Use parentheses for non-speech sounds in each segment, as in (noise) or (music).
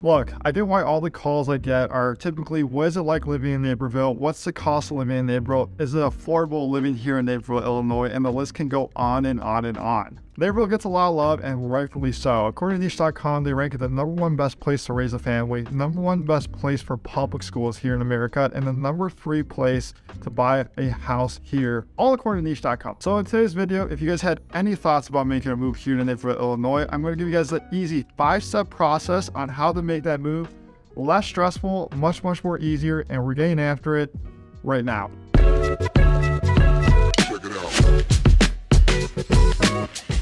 Look, I get why all the calls I get are typically what is it like living in Naperville? What's the cost of living in Naperville? Is it affordable living here in Naperville, Illinois? And the list can go on and on and on. Naperville gets a lot of love and rightfully so. According to Niche.com, they rank it the number one best place to raise a family, number one best place for public schools here in America, and the number three place to buy a house here, all according to Niche.com. So in today's video, if you guys had any thoughts about making a move here to Naperville, Illinois, I'm going to give you guys the easy five-step process on how to make that move less stressful, much, much more easier, and we're getting after it right now. Check it out.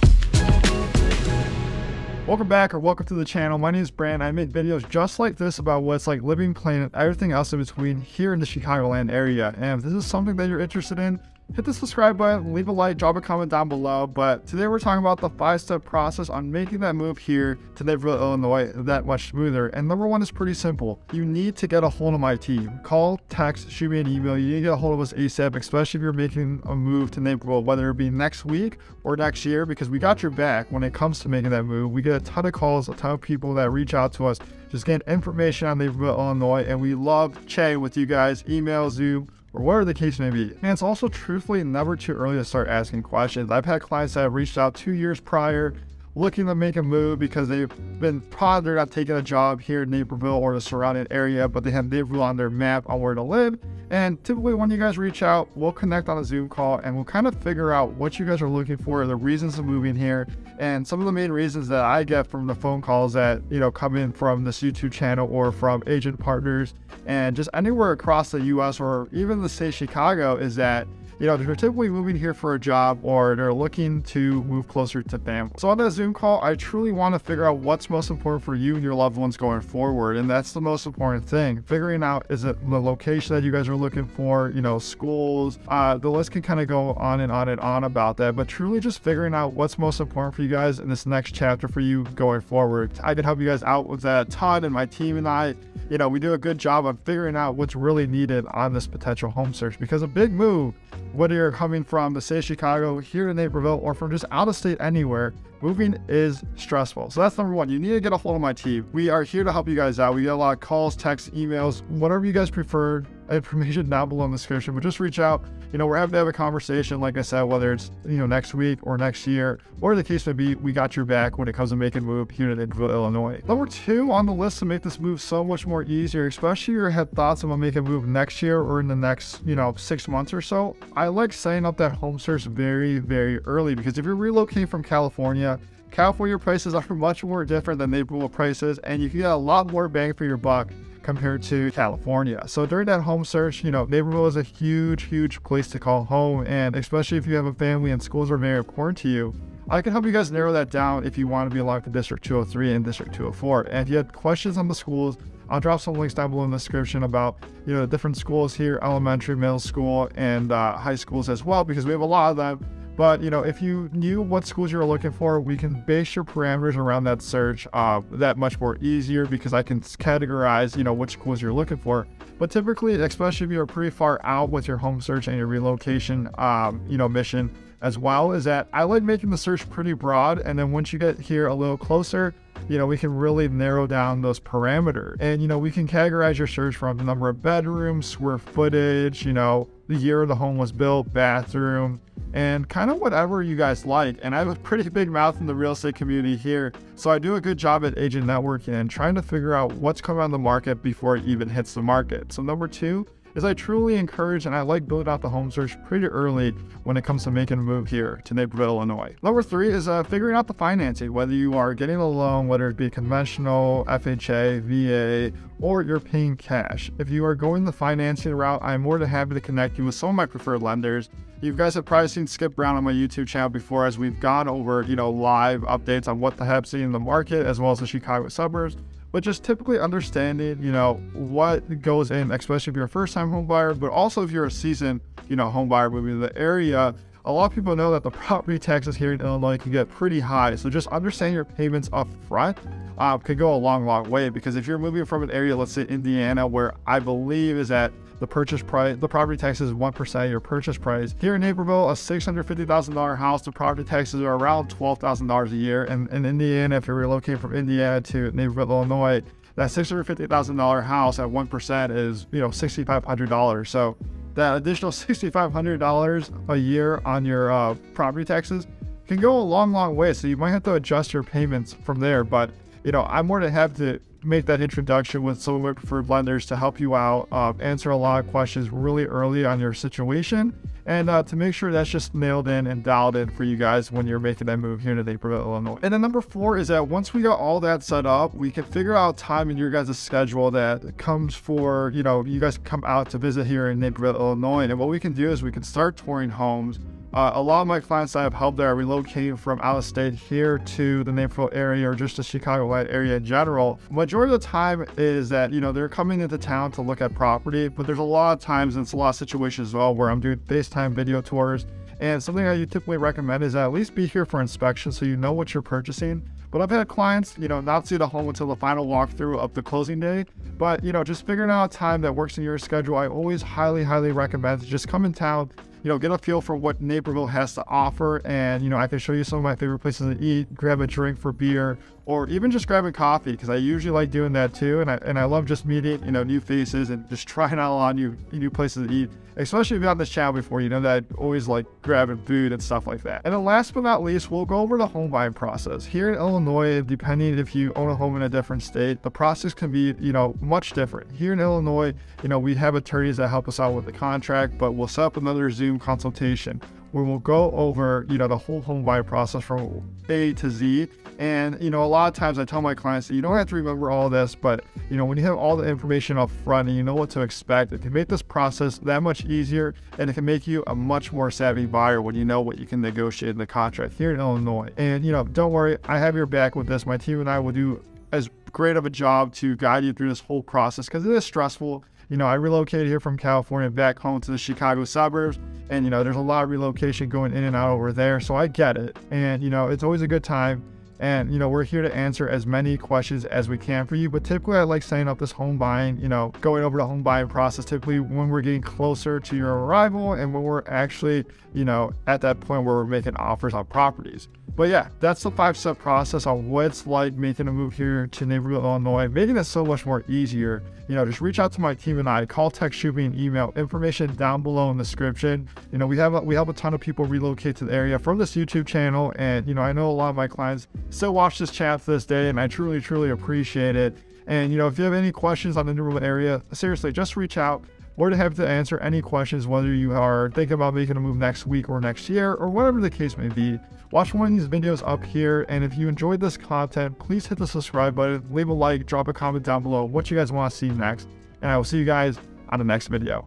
Welcome back or welcome to the channel. My name is Brand. I make videos just like this about what it's like living, playing, and everything else in between here in the Chicagoland area. And if this is something that you're interested in, hit the subscribe button, leave a like, drop a comment down below. But today we're talking about the five step process on making that move here to Naperville, Illinois that much smoother. And number one is pretty simple. You need to get a hold of my team. Call, text, shoot me an email. You need to get a hold of us ASAP, especially if you're making a move to Naperville, whether it be next week or next year, because we got your back when it comes to making that move. We get a ton of calls, a ton of people that reach out to us, just get information on Naperville, Illinois. And we love chatting with you guys, email, Zoom, or whatever the case may be. And it's also truthfully never too early to start asking questions. I've had clients that have reached out two years prior looking to make a move because they've been probably not taking a job here in Naperville or the surrounding area, but they have Naperville on their map on where to live. And typically when you guys reach out, we'll connect on a Zoom call and we'll kind of figure out what you guys are looking for, the reasons of moving here, and some of the main reasons that I get from the phone calls that, you know, come in from this YouTube channel or from agent partners and just anywhere across the US or even the state of Chicago is that you know, they're typically moving here for a job or they're looking to move closer to family. So on that Zoom call, I truly want to figure out what's most important for you and your loved ones going forward. And that's the most important thing. Figuring out is it the location that you guys are looking for, you know, schools, uh, the list can kind of go on and on and on about that, but truly just figuring out what's most important for you guys in this next chapter for you going forward. I can help you guys out with that a ton and my team and I, you know, we do a good job of figuring out what's really needed on this potential home search because a big move whether you're coming from the state of Chicago, here in Naperville, or from just out of state anywhere, moving is stressful. So that's number one. You need to get a hold of my team. We are here to help you guys out. We get a lot of calls, texts, emails, whatever you guys prefer (laughs) information down below in the description, but just reach out. You know, we're happy to have a conversation, like I said, whether it's, you know, next week or next year, or the case may be, we got your back when it comes to making a move here in Naperville, Illinois. Number two on the list to make this move so much more easier, especially if you had thoughts about making a move next year or in the next, you know, six months or so, I like setting up that home search very, very early because if you're relocating from California, California prices are (laughs) much more different than Naperville prices, and you can get a lot more bang for your buck compared to California. So during that home search, you know, Naperville is a huge, huge place to call home. And especially if you have a family and schools are very important to you, I can help you guys narrow that down if you want to be aligned to District 203 and District 204. And if you have questions on the schools, I'll drop some links down below in the description about you know the different schools here, elementary, middle school, and uh, high schools as well, because we have a lot of them. But you know, if you knew what schools you were looking for, we can base your parameters around that search uh, that much more easier because I can categorize, you know, which schools you're looking for. But typically, especially if you're pretty far out with your home search and your relocation, um, you know, mission as well, is that I like making the search pretty broad. And then once you get here a little closer, you know, we can really narrow down those parameters. And, you know, we can categorize your search from the number of bedrooms, square footage, you know, the year the home was built, bathroom, and kind of whatever you guys like. And I have a pretty big mouth in the real estate community here. So I do a good job at agent networking and trying to figure out what's coming on the market before it even hits the market. So number two is I truly encourage and I like building out the home search pretty early when it comes to making a move here to Naperville, Illinois. Number three is uh, figuring out the financing, whether you are getting a loan, whether it be conventional, FHA, VA, or you're paying cash. If you are going the financing route, I'm more than happy to connect you with some of my preferred lenders. You guys have probably seen Skip Brown on my YouTube channel before as we've gone over, you know, live updates on what the heck's in the market as well as the Chicago suburbs but just typically understanding, you know, what goes in, especially if you're a first-time home buyer, but also if you're a seasoned, you know, home buyer moving to the area. A lot of people know that the property taxes here in Illinois can get pretty high. So just understanding your payments up front uh, could go a long, long way. Because if you're moving from an area, let's say Indiana, where I believe is at the purchase price, the property taxes is 1% of your purchase price. Here in Naperville, a $650,000 house, the property taxes are around $12,000 a year. And in Indiana, if you're relocating from Indiana to Naperville, Illinois, that $650,000 house at 1% is, you know, $6,500. So that additional $6,500 a year on your uh, property taxes can go a long, long way. So you might have to adjust your payments from there. But, you know, I'm more than happy to make that introduction with some of my preferred lenders to help you out, uh, answer a lot of questions really early on your situation, and uh, to make sure that's just nailed in and dialed in for you guys when you're making that move here to Naperville, Illinois. And then number four is that once we got all that set up, we can figure out time in your guys' schedule that comes for, you know, you guys come out to visit here in Naperville, Illinois. And what we can do is we can start touring homes uh, a lot of my clients that I've helped that are relocating from out of state here to the Naperville area or just the Chicagoland area in general, majority of the time is that, you know, they're coming into town to look at property, but there's a lot of times and it's a lot of situations as well where I'm doing FaceTime video tours. And something that you typically recommend is at least be here for inspection so you know what you're purchasing. But I've had clients, you know, not see the home until the final walkthrough of the closing day. But, you know, just figuring out a time that works in your schedule, I always highly, highly recommend just come in town, you know, get a feel for what Naperville has to offer. And, you know, I can show you some of my favorite places to eat, grab a drink for beer, or even just grabbing coffee because I usually like doing that too. And I, and I love just meeting, you know, new faces and just (laughs) trying out a lot of new, new places to eat, especially if you've on this channel before, you know, that I always like grabbing food and stuff like that. And then last but not least, we'll go over the home buying process. Here in Illinois, depending if you own a home in a different state, the process can be, you know, much different. Here in Illinois, you know, we have attorneys that help us out with the contract, but we'll set up another Zoom consultation where we'll go over, you know, the whole home buy process from A to Z. And, you know, a lot of times I tell my clients that you don't have to remember all this, but, you know, when you have all the information up front and you know what to expect, it can make this process that much easier and it can make you a much more savvy buyer when you know what you can negotiate in the contract here in Illinois. And, you know, don't worry, I have your back with this. My team and I will do as great of a job to guide you through this whole process because it is stressful you know, I relocated here from California back home to the Chicago suburbs. And, you know, there's a lot of relocation going in and out over there. So I get it. And, you know, it's always a good time. And, you know, we're here to answer as many questions as we can for you. But typically, I like setting up this home buying, you know, going over the home buying process typically when we're getting closer to your arrival and when we're actually, you know, at that point where we're making offers on properties. But yeah, that's the five step process on what it's like making a move here to Naperville, Illinois, making it so much more easier. You know, just reach out to my team and I, call, text, shoot me an email, information down below in the description. You know, we have a, we help a ton of people relocate to the area from this YouTube channel. And, you know, I know a lot of my clients still watch this channel to this day and I truly, truly appreciate it. And, you know, if you have any questions on the Naperville area, seriously, just reach out. We're to have to answer any questions, whether you are thinking about making a move next week or next year, or whatever the case may be. Watch one of these videos up here, and if you enjoyed this content, please hit the subscribe button, leave a like, drop a comment down below what you guys want to see next, and I will see you guys on the next video.